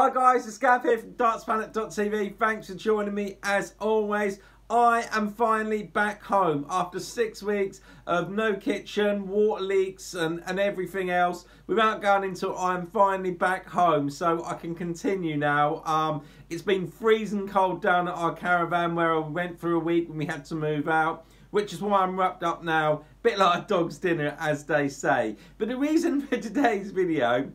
Hi guys, it's Gav here from dartsplanet.tv. Thanks for joining me as always. I am finally back home after six weeks of no kitchen, water leaks and, and everything else. Without going into I'm finally back home so I can continue now. Um, it's been freezing cold down at our caravan where I went for a week when we had to move out which is why I'm wrapped up now, bit like a dog's dinner as they say. But the reason for today's video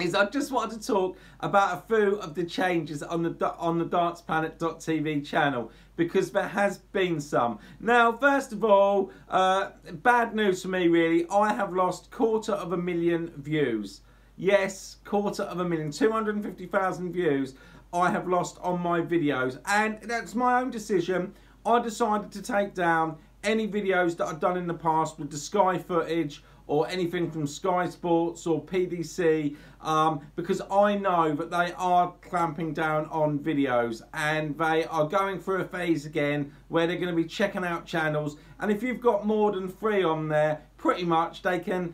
is I just wanted to talk about a few of the changes on the on the dartsplanet.tv channel because there has been some. Now, first of all, uh, bad news for me really. I have lost quarter of a million views. Yes, quarter of a million, 250,000 views I have lost on my videos and that's my own decision. I decided to take down any videos that I've done in the past with the Sky footage or anything from Sky Sports or PDC um, because I know that they are clamping down on videos and they are going through a phase again where they're going to be checking out channels. And if you've got more than three on there pretty much they can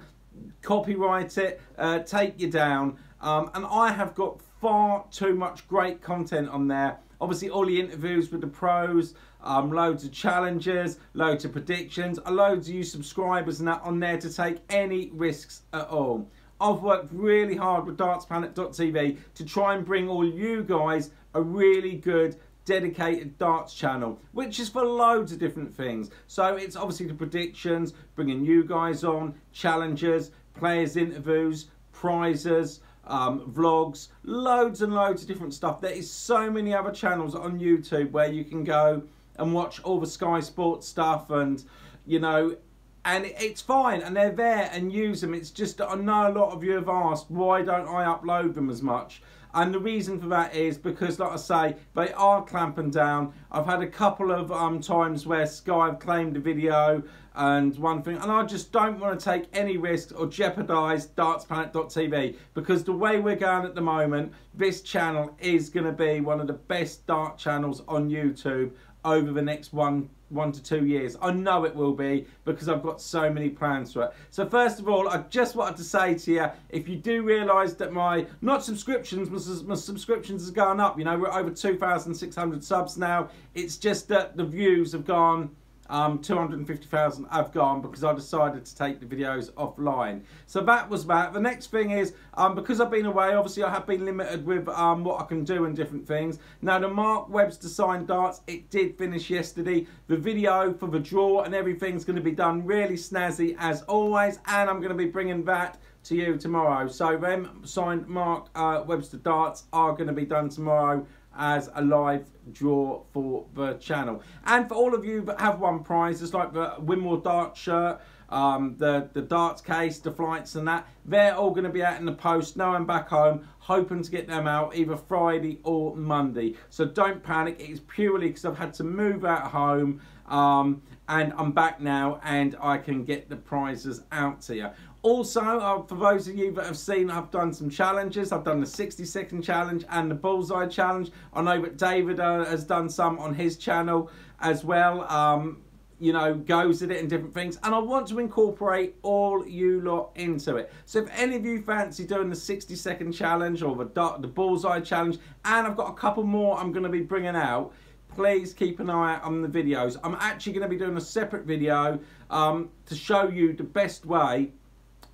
copyright it, uh, take you down. Um, and I have got far too much great content on there Obviously, all the interviews with the pros, um, loads of challenges, loads of predictions, loads of you subscribers and that on there to take any risks at all. I've worked really hard with dartsplanet.tv to try and bring all you guys a really good dedicated darts channel, which is for loads of different things. So it's obviously the predictions, bringing you guys on, challenges, players interviews, prizes, um, vlogs, loads and loads of different stuff. There is so many other channels on YouTube where you can go and watch all the Sky Sports stuff and, you know, and it's fine and they're there and use them. It's just that I know a lot of you have asked, why don't I upload them as much? And the reason for that is because, like I say, they are clamping down. I've had a couple of um, times where Sky have claimed a video and one thing, and I just don't want to take any risks or jeopardise dartsplanet.tv because the way we're going at the moment, this channel is going to be one of the best dart channels on YouTube over the next one one to two years. I know it will be because I've got so many plans for it. So first of all, I just wanted to say to you, if you do realise that my, not subscriptions, my, my subscriptions has gone up, you know, we're over 2,600 subs now. It's just that the views have gone um, 250,000 have gone because I decided to take the videos offline. So that was that. The next thing is, um, because I've been away, obviously I have been limited with um, what I can do and different things. Now the Mark Webster signed darts, it did finish yesterday. The video for the draw and everything's going to be done really snazzy as always. And I'm going to be bringing that to you tomorrow. So them signed Mark uh, Webster darts are going to be done tomorrow as a live draw for the channel. And for all of you that have won prizes like the Winmau Dart shirt, um, the, the darts case, the flights and that, they're all going to be out in the post. Now I'm back home, hoping to get them out either Friday or Monday. So don't panic, it's purely because I've had to move out home um, and I'm back now and I can get the prizes out to you. Also, uh, for those of you that have seen, I've done some challenges. I've done the 60 second challenge and the bullseye challenge. I know that David uh, has done some on his channel as well. Um, you know, goes at it and different things. And I want to incorporate all you lot into it. So if any of you fancy doing the 60 second challenge or the, the bullseye challenge, and I've got a couple more I'm going to be bringing out, please keep an eye out on the videos. I'm actually going to be doing a separate video um, to show you the best way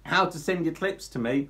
how to send your clips to me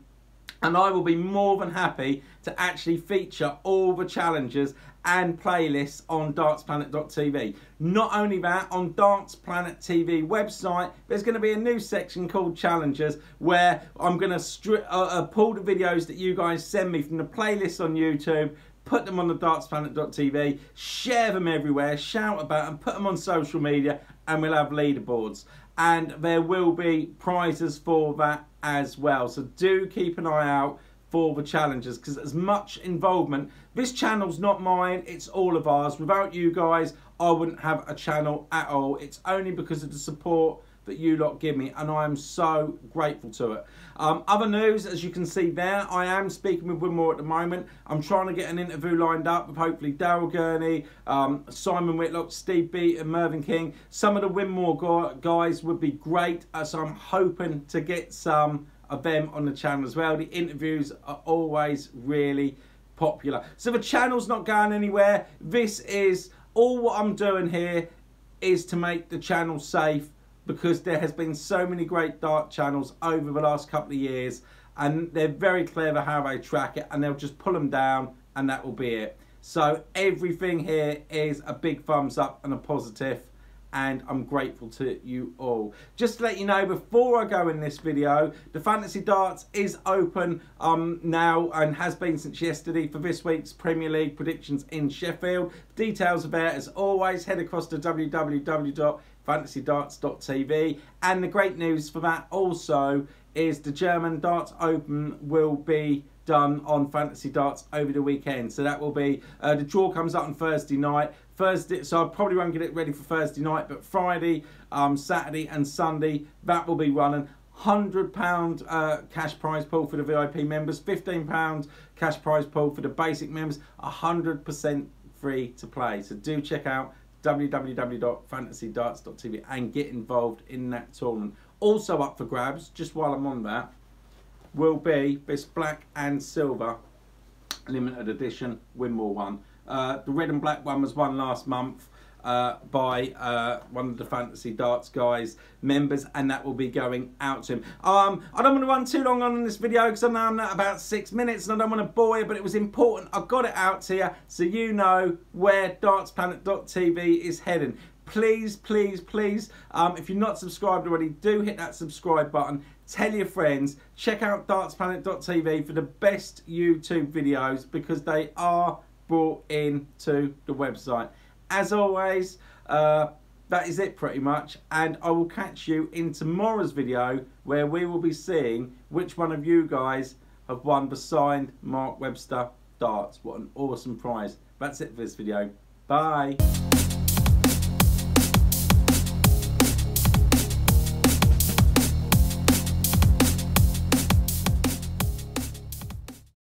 and I will be more than happy to actually feature all the challenges and playlists on dartsplanet.tv. Not only that, on Darts Planet TV website, there's going to be a new section called Challenges where I'm going to uh, uh, pull the videos that you guys send me from the playlist on YouTube, put them on the dartsplanet.tv, share them everywhere, shout about them, put them on social media, and we'll have leaderboards and there will be prizes for that as well. So do keep an eye out for the challenges because as much involvement, this channel's not mine, it's all of ours. Without you guys, I wouldn't have a channel at all. It's only because of the support that you lot give me and I am so grateful to it. Um, other news, as you can see there, I am speaking with Winmau at the moment. I'm trying to get an interview lined up with hopefully Daryl Gurney, um, Simon Whitlock, Steve Beat and Mervyn King. Some of the Winmau guys would be great, uh, so I'm hoping to get some of them on the channel as well. The interviews are always really popular. So the channel's not going anywhere. This is all what I'm doing here is to make the channel safe because there has been so many great dart channels over the last couple of years and they're very clever how they track it and they'll just pull them down and that will be it. So everything here is a big thumbs up and a positive and I'm grateful to you all. Just to let you know, before I go in this video, the Fantasy Darts is open um, now and has been since yesterday for this week's Premier League predictions in Sheffield. Details there as always. Head across to www.fantasydarts.tv and the great news for that also is the German Darts Open will be done on Fantasy Darts over the weekend. So that will be, uh, the draw comes up on Thursday night. Thursday, so I probably won't get it ready for Thursday night, but Friday, um, Saturday, and Sunday that will be running. Hundred pound uh, cash prize pool for the VIP members, fifteen pound cash prize pool for the basic members, hundred percent free to play. So do check out www.fantasydarts.tv and get involved in that tournament. Also up for grabs, just while I'm on that, will be this black and silver limited edition Winmau one. Uh, the red and black one was won last month uh, by uh, one of the Fantasy Darts guys members, and that will be going out to him. Um, I don't want to run too long on this video because I know I'm at about six minutes and I don't want to bore you, but it was important. I got it out to you so you know where dartsplanet.tv is heading please, please, please, um, if you're not subscribed already, do hit that subscribe button. Tell your friends. Check out dartsplanet.tv for the best YouTube videos because they are brought into the website. As always, uh, that is it pretty much. And I will catch you in tomorrow's video where we will be seeing which one of you guys have won the signed Mark Webster darts. What an awesome prize. That's it for this video. Bye.